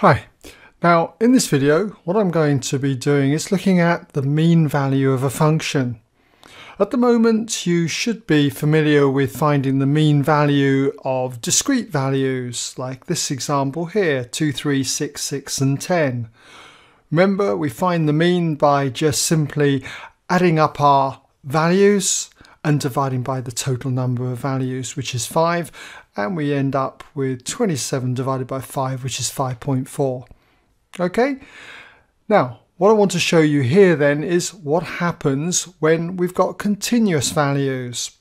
Hi. Now in this video what I'm going to be doing is looking at the mean value of a function. At the moment you should be familiar with finding the mean value of discrete values like this example here 2, 3, 6, 6 and 10. Remember we find the mean by just simply adding up our values and dividing by the total number of values which is 5 and we end up with 27 divided by 5 which is 5.4. Okay, now what I want to show you here then is what happens when we've got continuous values.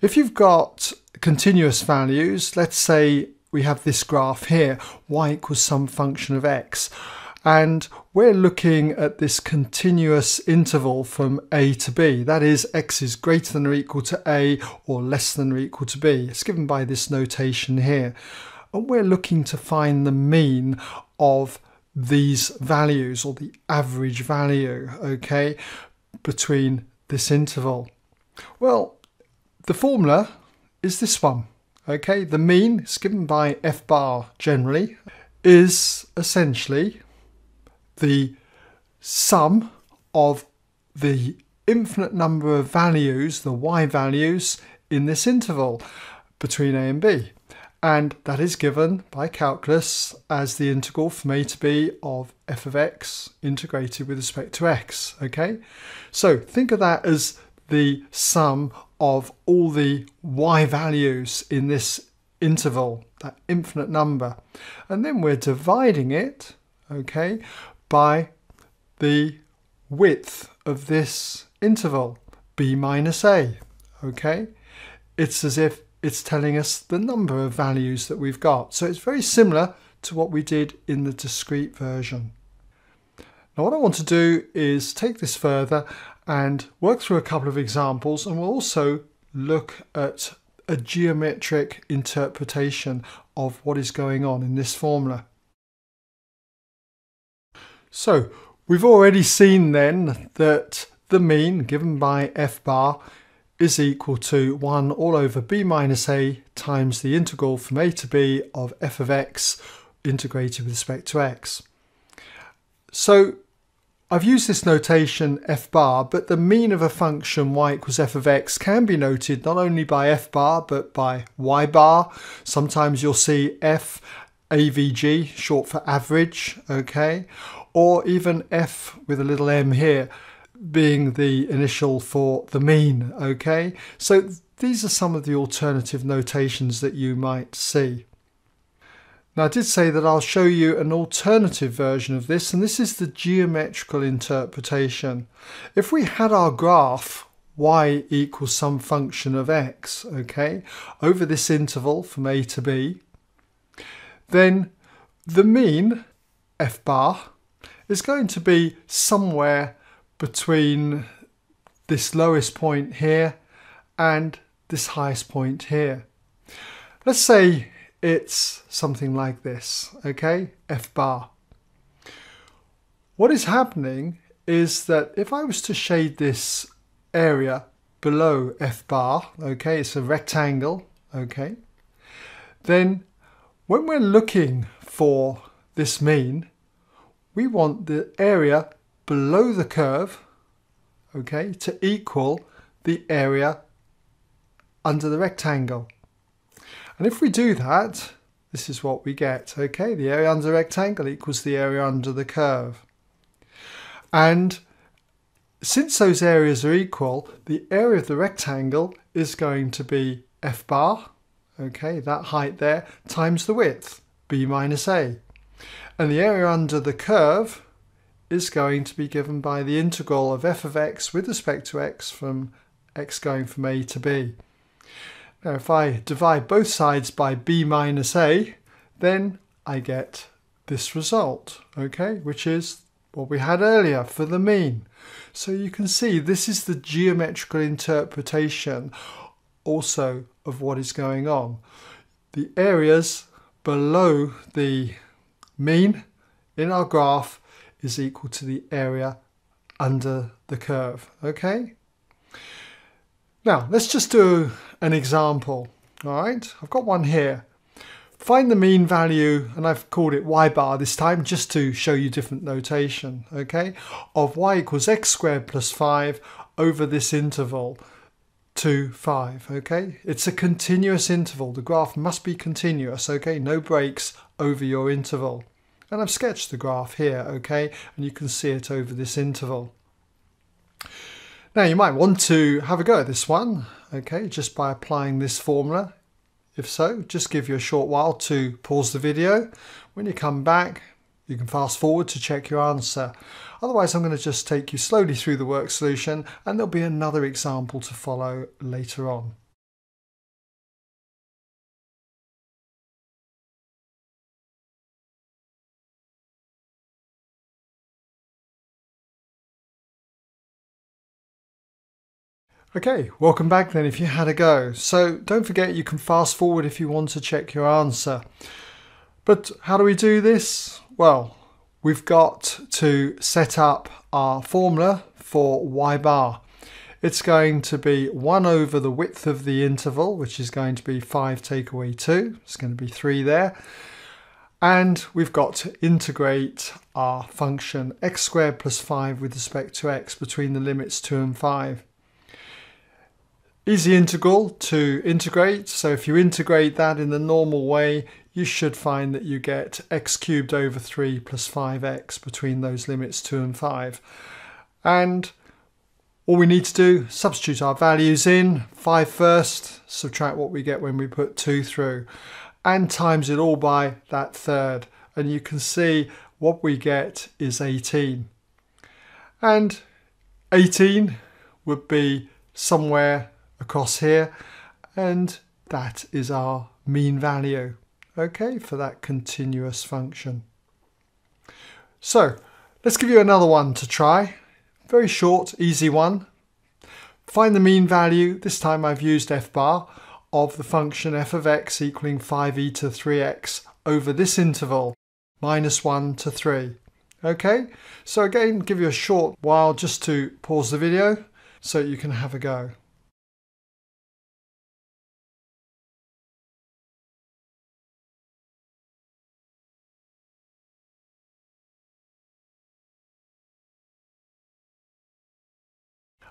If you've got continuous values, let's say we have this graph here, y equals some function of x, and we're looking at this continuous interval from a to b. That is, x is greater than or equal to a or less than or equal to b. It's given by this notation here. And we're looking to find the mean of these values or the average value, okay, between this interval? Well, the formula is this one, okay? The mean is given by f bar generally is essentially the sum of the infinite number of values, the y values, in this interval between a and b. And that is given by calculus as the integral from a to b of f of x integrated with respect to x okay? So think of that as the sum of all the y values in this interval that infinite number. And then we're dividing it okay by the width of this interval b minus a okay it's as if it's telling us the number of values that we've got. So it's very similar to what we did in the discrete version. Now what I want to do is take this further and work through a couple of examples and we'll also look at a geometric interpretation of what is going on in this formula. So we've already seen then that the mean given by f bar is equal to 1 all over b minus a times the integral from a to b of f of x integrated with respect to x. So I've used this notation f bar, but the mean of a function y equals f of x can be noted not only by f bar, but by y bar. Sometimes you'll see f avg, short for average, okay? Or even f with a little m here, being the initial for the mean, okay? So these are some of the alternative notations that you might see. Now I did say that I'll show you an alternative version of this and this is the geometrical interpretation. If we had our graph y equals some function of x, okay, over this interval from a to b, then the mean, f bar, is going to be somewhere between this lowest point here and this highest point here. Let's say it's something like this, okay, f bar. What is happening is that if I was to shade this area below f bar, okay, it's a rectangle, okay, then when we're looking for this mean, we want the area below the curve, okay, to equal the area under the rectangle. And if we do that, this is what we get, okay? The area under the rectangle equals the area under the curve. And since those areas are equal, the area of the rectangle is going to be f bar, okay, that height there, times the width, b minus a. And the area under the curve is going to be given by the integral of f of x with respect to x from x going from a to b. Now if I divide both sides by b minus a, then I get this result, okay, which is what we had earlier for the mean. So you can see this is the geometrical interpretation also of what is going on. The areas below the mean in our graph is equal to the area under the curve, okay? Now, let's just do an example, all right? I've got one here. find the mean value, and I've called it y bar this time just to show you different notation, okay, of y equals x squared plus 5 over this interval to 5, okay? It's a continuous interval. The graph must be continuous, okay? No breaks over your interval. And I've sketched the graph here, okay? And you can see it over this interval. Now you might want to have a go at this one, okay, just by applying this formula. If so, just give you a short while to pause the video. When you come back, you can fast forward to check your answer. Otherwise, I'm going to just take you slowly through the work solution and there'll be another example to follow later on. Okay, welcome back then if you had a go. So don't forget you can fast forward if you want to check your answer. But how do we do this? Well, we've got to set up our formula for y bar. It's going to be 1 over the width of the interval, which is going to be 5 take away 2. It's going to be 3 there. And we've got to integrate our function x squared plus 5 with respect to x between the limits 2 and 5. Easy integral to integrate. So if you integrate that in the normal way, you should find that you get x cubed over 3 plus 5x between those limits 2 and 5. And all we need to do, substitute our values in, 5 first, subtract what we get when we put 2 through, and times it all by that third. And you can see what we get is 18. And 18 would be somewhere across here and that is our mean value okay for that continuous function. So let's give you another one to try. Very short easy one. Find the mean value this time I've used f bar of the function f of x equaling 5e to 3x over this interval minus 1 to 3 okay? So again give you a short while just to pause the video so you can have a go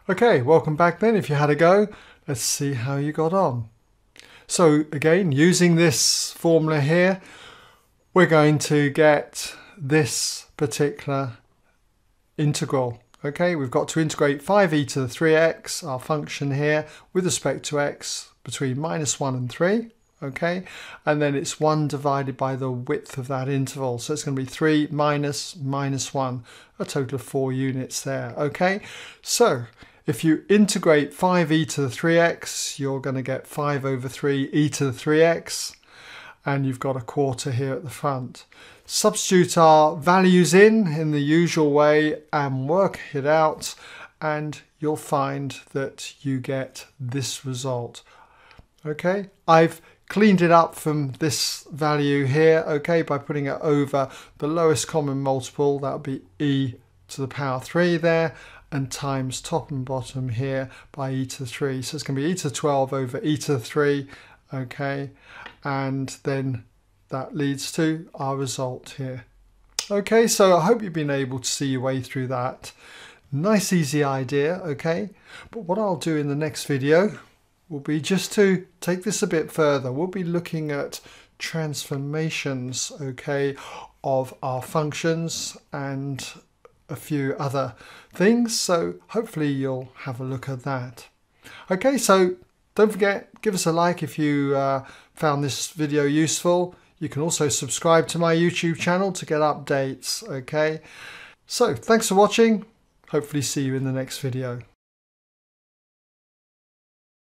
Okay, welcome back then. If you had a go, let's see how you got on. So again, using this formula here, we're going to get this particular integral. Okay, we've got to integrate 5e to the 3x, our function here, with respect to x between minus 1 and 3. Okay, and then it's 1 divided by the width of that interval. So it's going to be 3 minus minus 1, a total of 4 units there. Okay, so if you integrate 5e to the 3x, you're going to get 5 over 3 e to the 3x, and you've got a quarter here at the front. Substitute our values in in the usual way and work it out, and you'll find that you get this result. Okay, I've cleaned it up from this value here, okay, by putting it over the lowest common multiple, that would be e to the power 3 there, and times top and bottom here by e to the 3. So it's going to be e to the 12 over e to the 3, okay? And then that leads to our result here. Okay, so I hope you've been able to see your way through that. Nice easy idea, okay? But what I'll do in the next video will be just to take this a bit further. We'll be looking at transformations, okay, of our functions and a few other things. So hopefully you'll have a look at that. Okay, so don't forget, give us a like if you uh, found this video useful. You can also subscribe to my YouTube channel to get updates, okay? So thanks for watching. Hopefully see you in the next video.